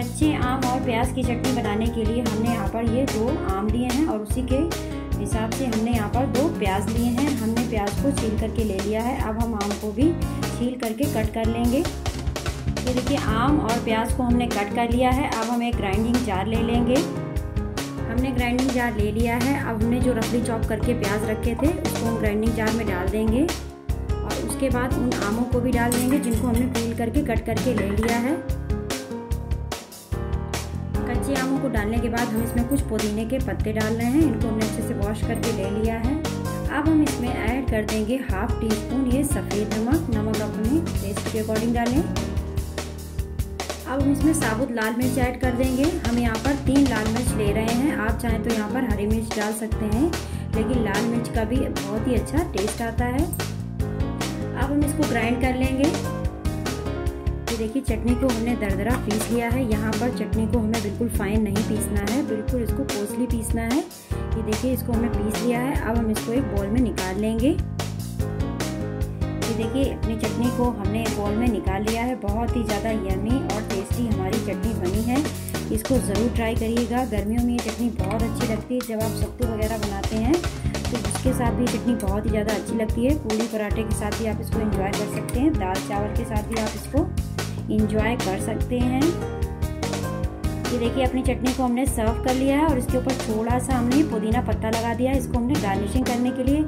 कच्चे आम और प्याज की चटनी बनाने के लिए हमने यहाँ पर ये दो आम लिए हैं और उसी के हिसाब से हमने यहाँ पर दो प्याज लिए हैं। हमने प्याज को छील करके ले लिया है। अब हम आम को भी छील करके कट कर लेंगे। तो देखिए, आम और प्याज को हमने कट कर लिया है। अब हम एक ग्राइंडिंग जार ले लेंगे। हमने ग्राइंडिंग जार ले लिया है। अब हमने जो रफली चॉप करके प्याज रखे थे, उसको हम ग्राइंडिंग जार में डाल देंगे। और उसके बाद उन आमों को भी डाल देंगे, जिनको हमने पील करके कट करके ले लिया है। कच्चे आमों को डालने के बाद हम इसमें कुछ पुदीने के पत्ते डाल रहे हैं। इनको हमने अच्छे से वॉश करके ले लिया है। अब हम इसमें ऐड कर देंगे हाफ़ टी स्पून ये सफ़ेद नमक। नमक अपने टेस्ट के अकॉर्डिंग डालें। अब हम इसमें साबुत लाल मिर्च ऐड कर देंगे। हम यहाँ पर तीन लाल मिर्च ले रहे हैं। आप चाहें तो यहाँ पर हरी मिर्च डाल सकते हैं। लेकिन लाल मिर्च का भी बहुत ही अच्छा टेस्ट आता है। अब हम इसको ग्राइंड कर लेंगे। देखिए, चटनी को हमने दरदरा पीस लिया है। यहाँ पर चटनी को हमें बिल्कुल फाइन नहीं पीसना है। बिल्कुल इसको कोसली पीसना है। ये देखिए, इसको हमने पीस लिया है। अब हम इसको एक बॉल में निकाल लेंगे। ये देखिए, अपनी चटनी को हमने एक बॉल में निकाल लिया है। बहुत ही ज़्यादा यमी और टेस्टी हमारी चटनी बनी है। इसको ज़रूर ट्राई करिएगा। गर्मियों में ये चटनी बहुत अच्छी लगती है। जब आप सत्तू वगैरह बनाते हैं तो उसके साथ भी चटनी बहुत ही ज़्यादा अच्छी लगती है। पूरी पराठे के साथ भी आप इसको एंजॉय कर सकते हैं। दाल चावल के साथ भी आप इसको इंजॉय कर सकते हैं। ये देखिए, अपनी चटनी को हमने सर्व कर लिया है और इसके ऊपर थोड़ा सा हमने पुदीना पत्ता लगा दिया है। इसको हमने गार्निशिंग करने के लिए।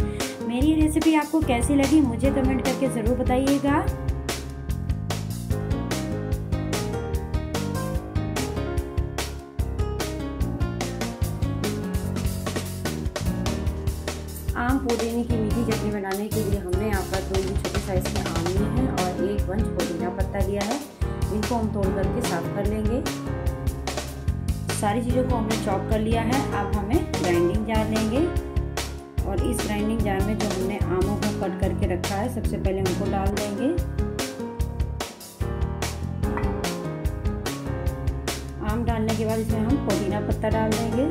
मेरी रेसिपी आपको कैसी लगी, मुझे कमेंट करके ज़रूर बताइएगा। आम पुदीने की मीठी चटनी बनाने के लिए हमने यहाँ पर दो छोटे साइज़ के आम लिए हैं और एक बंच पुदीना पत्ता लिया है। इनको हम तोड़ करके साफ़ कर लेंगे। सारी चीज़ों को हमने चॉप कर लिया है। अब हमें ग्राइंडिंग जार लेंगे। और इस ग्राइंडिंग जार में जो हमने आमों को कट करके रखा है, सबसे पहले उनको डाल देंगे। आम डालने के बाद इसमें हम पुदीना पत्ता डाल देंगे।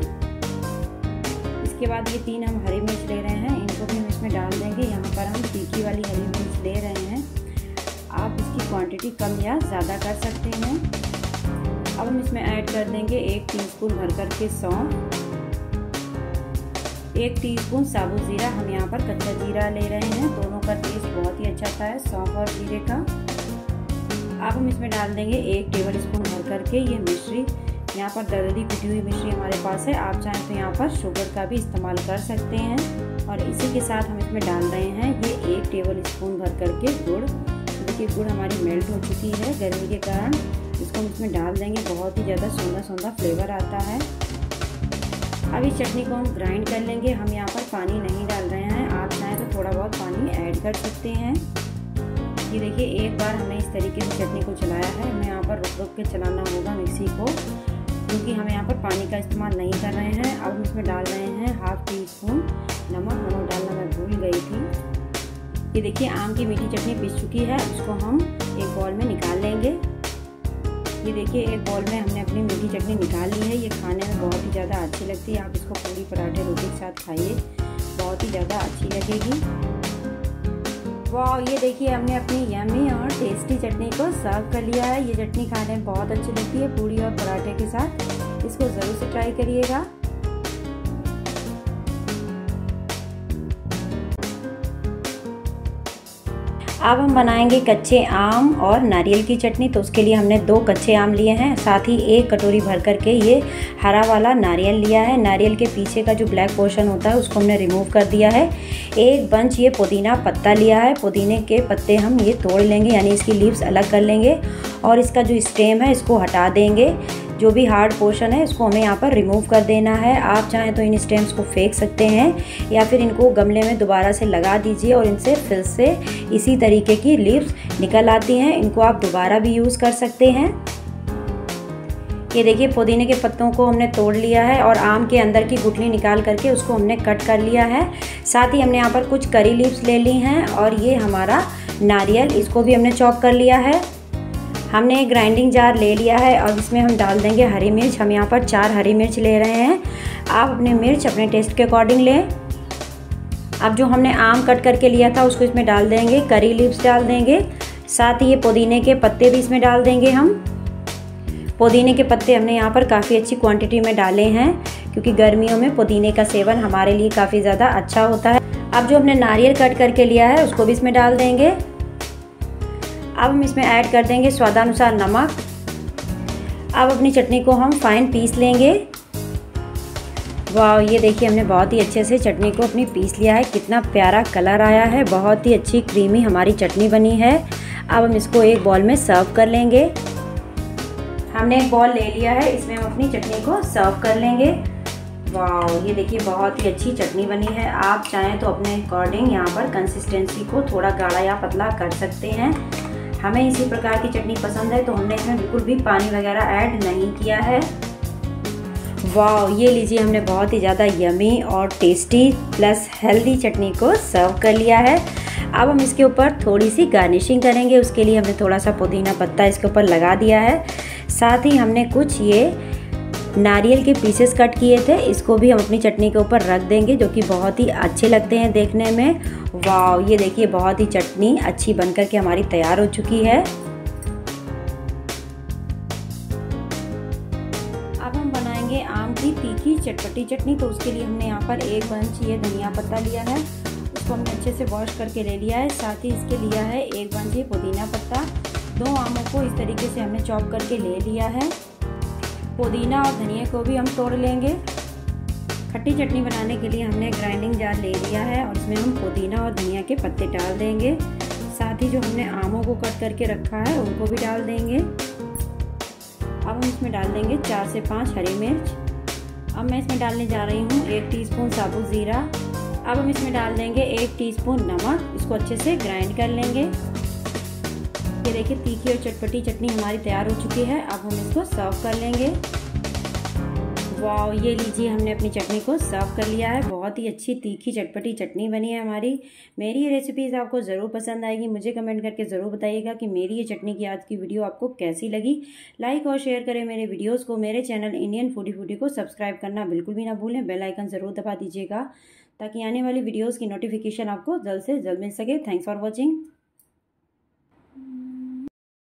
इसके बाद ये तीन हम हरी मिर्च ले रहे हैं। इनको भी हम इसमें डाल देंगे। यहाँ पर हम तीखी वाली हरी मिर्च ले रहे हैं। आप इसकी क्वांटिटी कम या ज़्यादा कर सकते हैं। अब हम इसमें ऐड कर देंगे एक टीस्पून भर कर के सौंफ। एक टीस्पून साबुत ज़ीरा। हम यहाँ पर कच्चा जीरा ले रहे हैं। दोनों का टेस्ट बहुत ही अच्छा था है सौंफ और जीरे का। अब हम इसमें डाल देंगे एक टेबल स्पून भर करके ये मिश्री। यहाँ पर दर्दी कुटी हुई मिश्री हमारे पास है। आप चाहें तो यहाँ पर शुगर का भी इस्तेमाल कर सकते हैं। और इसी के साथ हम इसमें डाल रहे हैं ये एक टेबल स्पून भर करके गुड़। देखिए गुड़ हमारी मेल्ट हो चुकी है, गर्मी के कारण। इसको हम इसमें डाल देंगे, बहुत ही ज़्यादा सौंधा सौंधा फ्लेवर आता है। अब इस चटनी को हम ग्राइंड कर लेंगे। हम यहाँ पर पानी नहीं डाल रहे हैं। आप चाहें तो थोड़ा बहुत पानी ऐड कर सकते हैं। ये देखिए, एक बार हमने इस तरीके से चटनी को चलाया है। हमें यहाँ पर रुक रुक के चलाना होगा मिक्सी को, क्योंकि हम यहाँ पर पानी का इस्तेमाल नहीं कर रहे हैं। अब हम इसमें डाल रहे हैं हाफ़ टी स्पून नमक। नमक डालना मैं भूल गई थी। ये देखिए आम की मीठी चटनी पीस चुकी है, उसको हम एक बॉल में निकाल लेंगे। ये देखिए, एक बॉल में हमने अपनी मीठी चटनी निकाल ली है। ये खाने में बहुत ही ज़्यादा अच्छी लगती है। आप इसको पूरी पराठे रोटी के साथ खाइए। बहुत ही ज़्यादा अच्छी लगेगी। वाह, ये देखिए हमने अपनी यमी और टेस्टी चटनी को सर्व कर लिया है। ये चटनी खाने में बहुत अच्छी लगती है पूड़ी और पराठे के साथ। इसको ज़रूर से ट्राई करिएगा। अब हम बनाएँगे कच्चे आम और नारियल की चटनी। तो उसके लिए हमने दो कच्चे आम लिए हैं, साथ ही एक कटोरी भर करके ये हरा वाला नारियल लिया है। नारियल के पीछे का जो ब्लैक पोर्शन होता है, उसको हमने रिमूव कर दिया है। एक बंच ये पुदीना पत्ता लिया है। पुदीने के पत्ते हम ये तोड़ लेंगे, यानी इसकी लीव्स अलग कर लेंगे और इसका जो स्टेम है, इसको हटा देंगे। जो भी हार्ड पोर्शन है, इसको हमें यहाँ पर रिमूव कर देना है। आप चाहें तो इन स्टेम्स को फेंक सकते हैं या फिर इनको गमले में दोबारा से लगा दीजिए और इनसे फिर से इसी तरीके की लीव्स निकल आती हैं। इनको आप दोबारा भी यूज़ कर सकते हैं। ये देखिए, पुदीने के पत्तों को हमने तोड़ लिया है और आम के अंदर की गुठली निकाल करके उसको हमने कट कर लिया है। साथ ही हमने यहाँ पर कुछ करी लीव्स ले ली हैं और ये हमारा नारियल, इसको भी हमने चॉप कर लिया है। हमने एक ग्राइंडिंग जार ले लिया है और इसमें हम डाल देंगे हरी मिर्च। हम यहाँ पर चार हरी मिर्च ले रहे हैं। आप अपने मिर्च अपने टेस्ट के अकॉर्डिंग लें। अब जो हमने आम कट करके लिया था, उसको इसमें डाल देंगे। करी लीव्स डाल देंगे। साथ ही ये पुदीने के पत्ते भी इसमें डाल देंगे हम। पुदीने के पत्ते हमने यहाँ पर काफ़ी अच्छी क्वांटिटी में डाले हैं, क्योंकि गर्मियों में पुदीने का सेवन हमारे लिए काफ़ी ज़्यादा अच्छा होता है। अब जो हमने नारियल कट करके लिया है, उसको भी इसमें डाल देंगे। अब हम इसमें ऐड कर देंगे स्वादानुसार नमक। अब अपनी चटनी को हम फाइन पीस लेंगे। वाह, ये देखिए, हमने बहुत ही अच्छे से चटनी को अपनी पीस लिया है। कितना प्यारा कलर आया है। बहुत ही अच्छी क्रीमी हमारी चटनी बनी है। अब हम इसको एक बॉल में सर्व कर लेंगे। हमने एक बॉल ले लिया है। इसमें हम अपनी चटनी को सर्व कर लेंगे। वाह, ये देखिए, बहुत ही अच्छी चटनी बनी है। आप चाहें तो अपने अकॉर्डिंग यहाँ पर कंसिस्टेंसी को थोड़ा गाढ़ा या पतला कर सकते हैं। हमें इसी प्रकार की चटनी पसंद है तो हमने इसमें बिल्कुल भी पानी वगैरह ऐड नहीं किया है। वाह ये लीजिए, हमने बहुत ही ज़्यादा यमी और टेस्टी प्लस हेल्दी चटनी को सर्व कर लिया है। अब हम इसके ऊपर थोड़ी सी गार्निशिंग करेंगे, उसके लिए हमने थोड़ा सा पुदीना पत्ता इसके ऊपर लगा दिया है। साथ ही हमने कुछ ये नारियल के पीसेस कट किए थे। इसको भी हम अपनी चटनी के ऊपर रख देंगे, जो कि बहुत ही अच्छे लगते हैं देखने में। वाह ये देखिए, बहुत ही चटनी अच्छी बनकर के हमारी तैयार हो चुकी है। अब हम बनाएँगे आम की तीखी चटपटी चटनी। तो उसके लिए हमने यहाँ पर एक बंच ये धनिया पत्ता लिया है। उसको हमने अच्छे से वॉश करके ले लिया है। साथ ही इसके लिया है एक बंच ये पुदीना पत्ता। दो आमों को इस तरीके से हमने चॉप करके ले लिया है। पुदीना और धनिया को भी हम तोड़ लेंगे। खट्टी चटनी बनाने के लिए हमने ग्राइंडिंग जार ले लिया है और इसमें हम पुदीना और धनिया के पत्ते डाल देंगे। साथ ही जो हमने आमों को कट करके रखा है, उनको भी डाल देंगे। अब हम इसमें डाल देंगे चार से पाँच हरी मिर्च। अब मैं इसमें डालने जा रही हूँ एक टीस्पून साबुत ज़ीरा। अब हम इसमें डाल देंगे एक टीस्पून नमक। इसको अच्छे से ग्राइंड कर लेंगे। ये देखिए, तीखी और चटपटी चटनी हमारी तैयार हो चुकी है। अब हम इसको सर्व कर लेंगे। वाह ये लीजिए, हमने अपनी चटनी को सर्व कर लिया है। बहुत ही अच्छी तीखी चटपटी चटनी बनी है हमारी। मेरी ये रेसिपीज़ आपको ज़रूर पसंद आएगी। मुझे कमेंट करके ज़रूर बताइएगा कि मेरी ये चटनी की आज की वीडियो आपको कैसी लगी। लाइक और शेयर करें मेरे वीडियोज़ को। मेरे चैनल इंडियन फूडी फूडी को सब्सक्राइब करना बिल्कुल भी ना भूलें। बेलाइकन ज़रूर दबा दीजिएगा, ताकि आने वाली वीडियोज़ की नोटिफिकेशन आपको जल्द से जल्द मिल सके। Thanks for watching